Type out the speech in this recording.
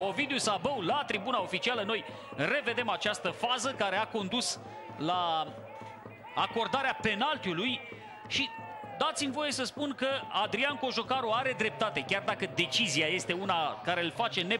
Ovidiu Sabău la tribuna oficială. Noi revedem această fază care a condus la acordarea penaltiului și dați-mi voie să spun că Adrian Cojocaru are dreptate, chiar dacă decizia este una care îl face ne.